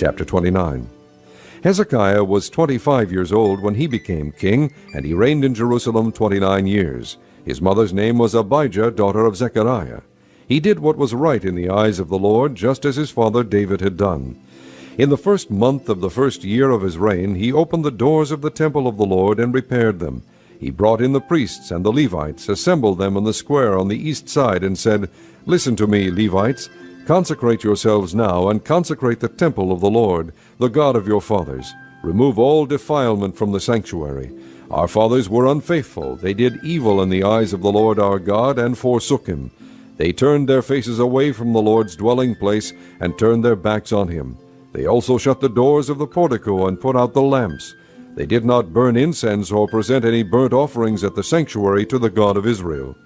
Chapter 29 Hezekiah was 25 years old when he became king, and he reigned in Jerusalem 29 years. His mother's name was Abijah, daughter of Zechariah. He did what was right in the eyes of the Lord, just as his father David had done. In the first month of the first year of his reign, he opened the doors of the temple of the Lord and repaired them. He brought in the priests and the Levites, assembled them in the square on the east side, and said, Listen to me, Levites. Consecrate yourselves now, and consecrate the temple of the Lord, the God of your fathers. Remove all defilement from the sanctuary. Our fathers were unfaithful. They did evil in the eyes of the Lord our God, and forsook him. They turned their faces away from the Lord's dwelling place, and turned their backs on him. They also shut the doors of the portico, and put out the lamps. They did not burn incense or present any burnt offerings at the sanctuary to the God of Israel.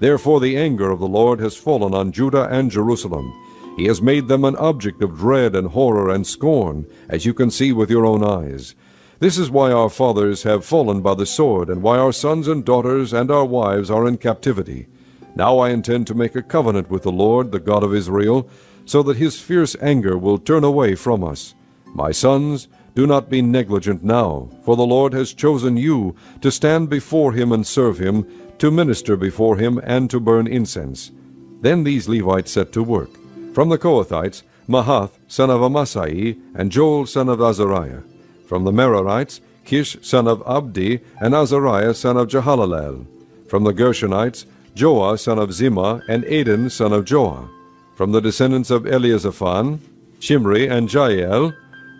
Therefore the anger of the Lord has fallen on Judah and Jerusalem. He has made them an object of dread and horror and scorn, as you can see with your own eyes. This is why our fathers have fallen by the sword, and why our sons and daughters and our wives are in captivity. Now I intend to make a covenant with the Lord, the God of Israel, so that his fierce anger will turn away from us. My sons, do not be negligent now, for the Lord has chosen you to stand before him and serve him, to minister before him and to burn incense. Then these Levites set to work. From the Kohathites, Mahath son of Amasai, and Joel son of Azariah. From the Merarites, Kish son of Abdi, and Azariah son of Jehallelel. From the Gershonites, Joah son of Zimmah, and Eden son of Joah. From the descendants of Elizaphan, Shimri and Jeiel.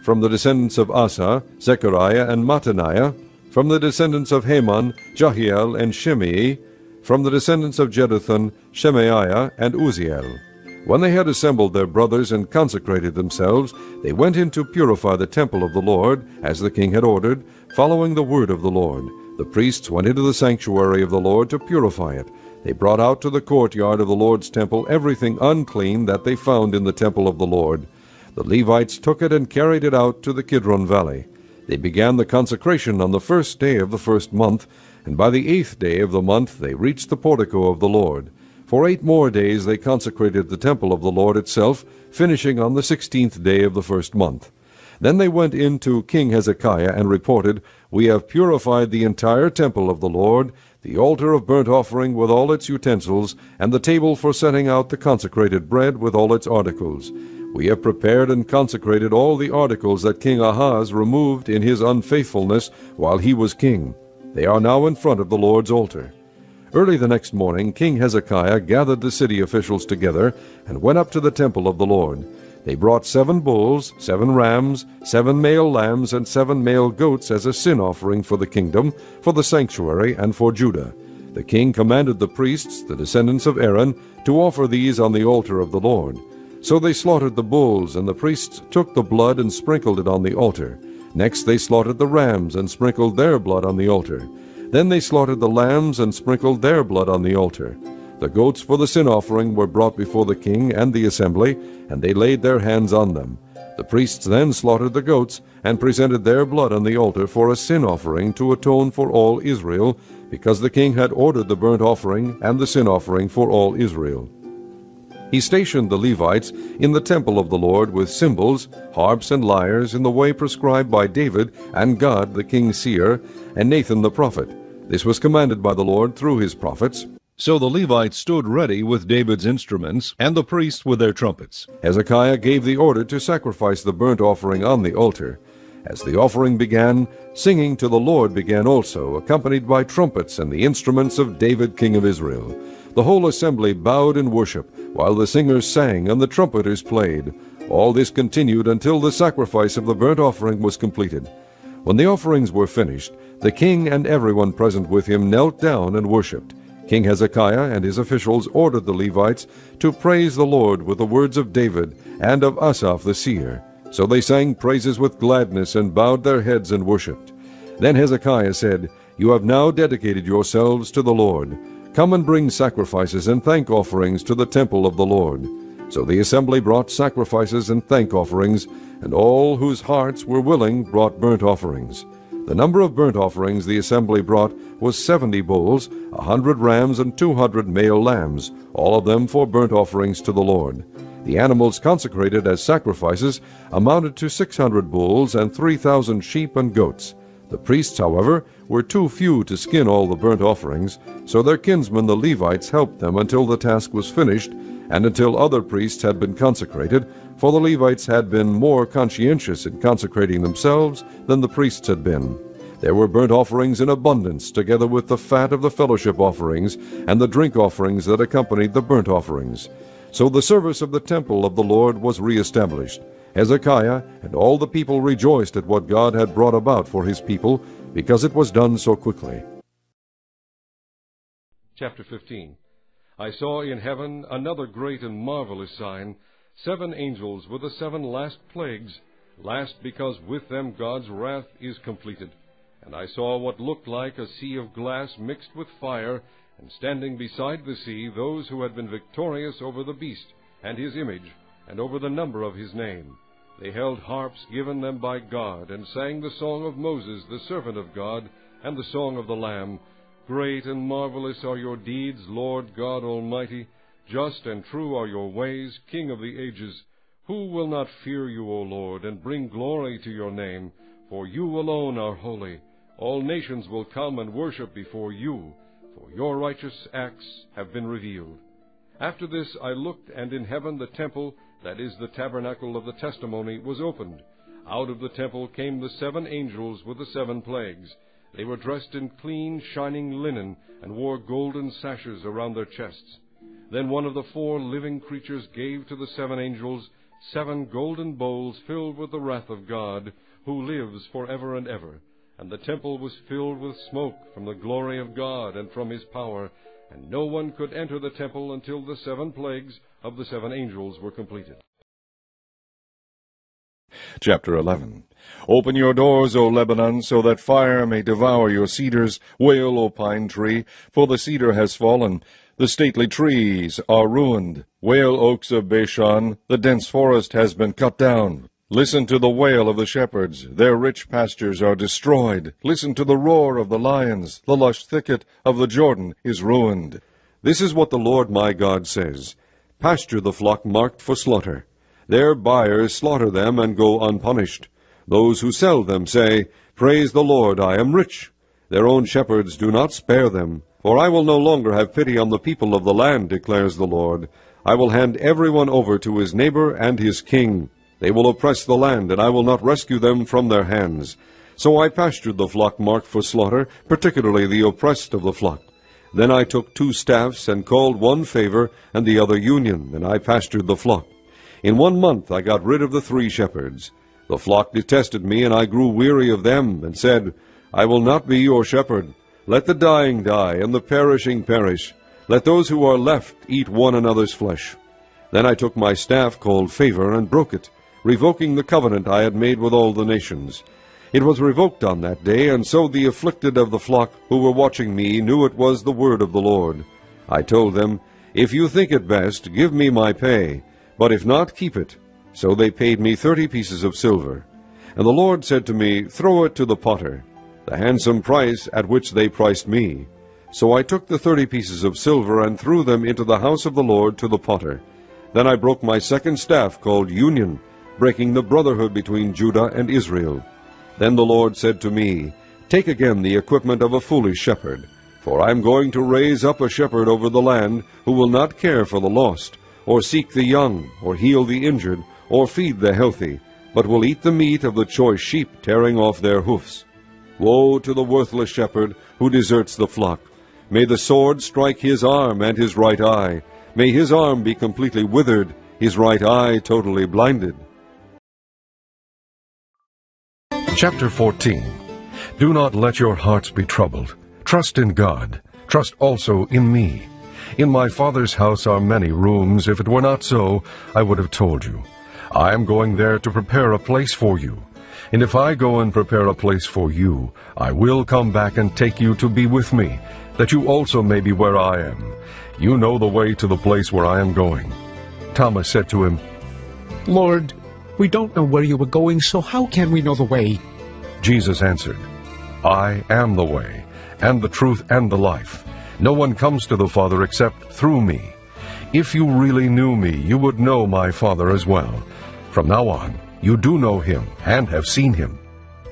From the descendants of Asaph, Zechariah and Mattaniah. From the descendants of Heman, Jehiel and Shimei. From the descendants of Jeduthun, Shemaiah and Uzziel. When they had assembled their brothers and consecrated themselves, they went in to purify the temple of the Lord, as the king had ordered, following the word of the Lord. The priests went into the sanctuary of the Lord to purify it. They brought out to the courtyard of the Lord's temple everything unclean that they found in the temple of the Lord. The Levites took it and carried it out to the Kidron valley. They began the consecration on the first day of the first month, and by the eighth day of the month they reached the portico of the Lord. For eight more days they consecrated the temple of the Lord itself, finishing on the sixteenth day of the first month. Then they went in to King Hezekiah and reported, We have purified the entire temple of the Lord, the altar of burnt offering with all its utensils, and the table for setting out the consecrated bread with all its articles. We have prepared and consecrated all the articles that King Ahaz removed in his unfaithfulness while he was king. They are now in front of the Lord's altar. Early the next morning, King Hezekiah gathered the city officials together and went up to the temple of the Lord. They brought seven bulls, seven rams, seven male lambs, and seven male goats as a sin offering for the kingdom, for the sanctuary, and for Judah. The king commanded the priests, the descendants of Aaron, to offer these on the altar of the Lord. So they slaughtered the bulls, and the priests took the blood and sprinkled it on the altar. Next they slaughtered the rams, and sprinkled their blood on the altar. Then they slaughtered the lambs, and sprinkled their blood on the altar. The goats for the sin offering were brought before the king and the assembly, and they laid their hands on them. The priests then slaughtered the goats, and presented their blood on the altar for a sin offering to atone for all Israel, because the king had ordered the burnt offering and the sin offering for all Israel. He stationed the Levites in the temple of the Lord with cymbals, harps, and lyres in the way prescribed by David and Gad the king's seer and Nathan the prophet. This was commanded by the Lord through his prophets. So the Levites stood ready with David's instruments, and the priests with their trumpets. Hezekiah gave the order to sacrifice the burnt offering on the altar. As the offering began, singing to the Lord began also, accompanied by trumpets and the instruments of David king of Israel. The whole assembly bowed in worship, while the singers sang and the trumpeters played. All this continued until the sacrifice of the burnt offering was completed. When the offerings were finished, the king and everyone present with him knelt down and worshipped. King Hezekiah and his officials ordered the Levites to praise the Lord with the words of David and of Asaph the seer. So they sang praises with gladness and bowed their heads and worshipped. Then Hezekiah said, You have now dedicated yourselves to the Lord. Come and bring sacrifices and thank offerings to the temple of the Lord. So the assembly brought sacrifices and thank offerings, and all whose hearts were willing brought burnt offerings. The number of burnt offerings the assembly brought was seventy bulls, a hundred rams, and two hundred male lambs, all of them for burnt offerings to the Lord. The animals consecrated as sacrifices amounted to 600 bulls and 3,000 sheep and goats. The priests, however, were too few to skin all the burnt offerings, so their kinsmen the Levites helped them until the task was finished, and until other priests had been consecrated, for the Levites had been more conscientious in consecrating themselves than the priests had been. There were burnt offerings in abundance, together with the fat of the fellowship offerings, and the drink offerings that accompanied the burnt offerings. So the service of the temple of the Lord was re-established. Hezekiah and all the people rejoiced at what God had brought about for his people, because it was done so quickly. Chapter 15 I saw in heaven another great and marvelous sign, seven angels with the seven last plagues, last because with them God's wrath is completed. And I saw what looked like a sea of glass mixed with fire, and standing beside the sea those who had been victorious over the beast and his image, and over the number of his name. They held harps given them by God, and sang the song of Moses, the servant of God, and the song of the Lamb. Great and marvelous are your deeds, Lord God Almighty. Just and true are your ways, King of the ages. Who will not fear you, O Lord, and bring glory to your name? For you alone are holy. All nations will come and worship before you for your righteous acts have been revealed. After this I looked, and in heaven the temple, that is the tabernacle of the testimony, was opened. Out of the temple came the seven angels with the seven plagues. They were dressed in clean, shining linen, and wore golden sashes around their chests. Then one of the four living creatures gave to the seven angels seven golden bowls filled with the wrath of God, who lives for ever and ever. And the temple was filled with smoke from the glory of God and from his power, and no one could enter the temple until the seven plagues of the seven angels were completed. Chapter 11 Open your doors, O Lebanon, so that fire may devour your cedars. Wail, O pine tree, for the cedar has fallen. The stately trees are ruined. Wail, oaks of Bashan, the dense forest has been cut down. Listen to the wail of the shepherds. Their rich pastures are destroyed. Listen to the roar of the lions. The lush thicket of the Jordan is ruined. This is what the Lord my God says Pasture the flock marked for slaughter. Their buyers slaughter them and go unpunished. Those who sell them say, Praise the Lord, I am rich. Their own shepherds do not spare them. For I will no longer have pity on the people of the land, declares the Lord. I will hand everyone over to his neighbor and his king. They will oppress the land, and I will not rescue them from their hands. So I pastured the flock marked for slaughter, particularly the oppressed of the flock. Then I took two staffs, and called one favor, and the other union, and I pastured the flock. In one month I got rid of the three shepherds. The flock detested me, and I grew weary of them, and said, I will not be your shepherd. Let the dying die, and the perishing perish. Let those who are left eat one another's flesh. Then I took my staff called favor, and broke it, revoking the covenant I had made with all the nations. It was revoked on that day, and so the afflicted of the flock who were watching me knew it was the word of the Lord. I told them, If you think it best, give me my pay, but if not, keep it. So they paid me thirty pieces of silver. And the Lord said to me, Throw it to the potter, the handsome price at which they priced me. So I took the thirty pieces of silver and threw them into the house of the Lord to the potter. Then I broke my second staff called Union, breaking the brotherhood between Judah and Israel. Then the Lord said to me, Take again the equipment of a foolish shepherd, for I am going to raise up a shepherd over the land who will not care for the lost, or seek the young, or heal the injured, or feed the healthy, but will eat the meat of the choice sheep, tearing off their hoofs. Woe to the worthless shepherd who deserts the flock. May the sword strike his arm and his right eye. May his arm be completely withered, his right eye totally blinded. Chapter 14 Do not let your hearts be troubled. Trust in God. Trust also in me. In my Father's house are many rooms. If it were not so, I would have told you. I am going there to prepare a place for you. And if I go and prepare a place for you, I will come back and take you to be with me, that you also may be where I am. You know the way to the place where I am going. Thomas said to him, Lord, we don't know where you are going, so how can we know the way? Jesus answered, I am the way, and the truth, and the life. No one comes to the Father except through me. If you really knew me, you would know my Father as well. From now on, you do know him and have seen him.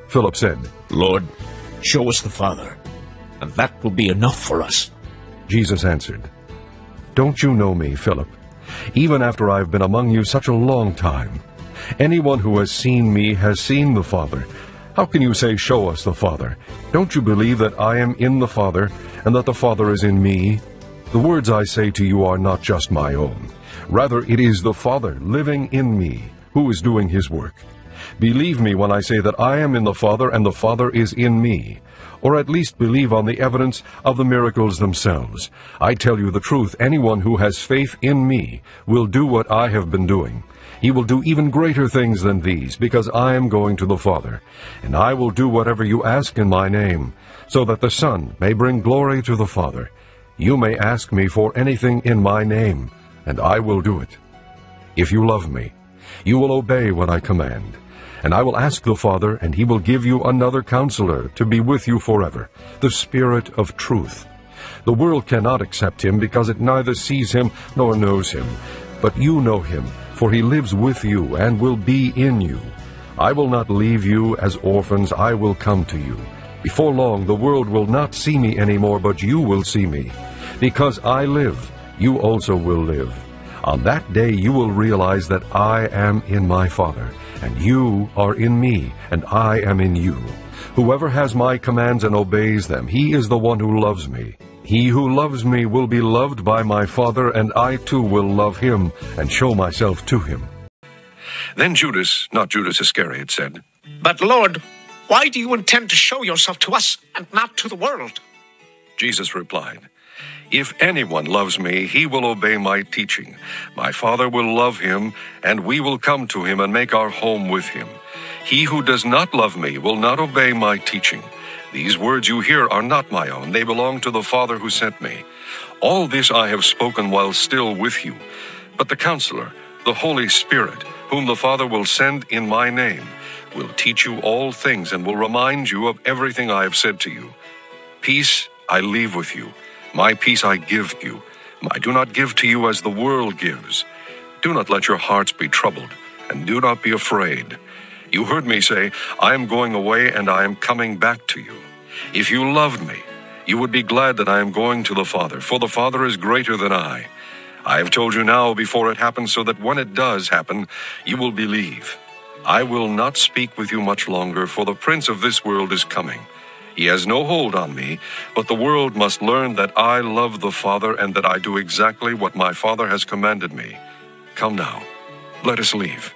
Philip said, Lord, show us the Father, and that will be enough for us. Jesus answered, Don't you know me, Philip? Even after I've been among you such a long time. Anyone who has seen me has seen the Father. How can you say, Show us the Father? Don't you believe that I am in the Father, and that the Father is in me? The words I say to you are not just my own. Rather, it is the Father living in me, who is doing his work. Believe me when I say that I am in the Father, and the Father is in me. Or at least believe on the evidence of the miracles themselves. I tell you the truth, anyone who has faith in me will do what I have been doing. He will do even greater things than these, because I am going to the Father. And I will do whatever you ask in my name, so that the Son may bring glory to the Father. You may ask me for anything in my name, and I will do it. If you love me, you will obey what I command. And I will ask the Father, and he will give you another counselor to be with you forever, the Spirit of truth. The world cannot accept him because it neither sees him nor knows him. But you know him, for he lives with you and will be in you. I will not leave you as orphans, I will come to you. Before long the world will not see me anymore, but you will see me. Because I live, you also will live. On that day you will realize that I am in my Father, and you are in me, and I am in you. Whoever has my commands and obeys them, he is the one who loves me. He who loves me will be loved by my Father, and I too will love him and show myself to him. Then Judas, not Judas Iscariot, said, But Lord, why do you intend to show yourself to us and not to the world? Jesus replied, If anyone loves me, he will obey my teaching. My Father will love him, and we will come to him and make our home with him. He who does not love me will not obey my teaching. These words you hear are not my own, they belong to the Father who sent me. All this I have spoken while still with you. But the Counselor, the Holy Spirit, whom the Father will send in my name, will teach you all things and will remind you of everything I have said to you. Peace I leave with you, my peace I give you. I do not give to you as the world gives. Do not let your hearts be troubled, and do not be afraid. You heard me say, I am going away and I am coming back to you. If you loved me, you would be glad that I am going to the Father, for the Father is greater than I. I have told you now before it happens, so that when it does happen, you will believe. I will not speak with you much longer, for the prince of this world is coming. He has no hold on me, but the world must learn that I love the Father and that I do exactly what my Father has commanded me. Come now, let us leave.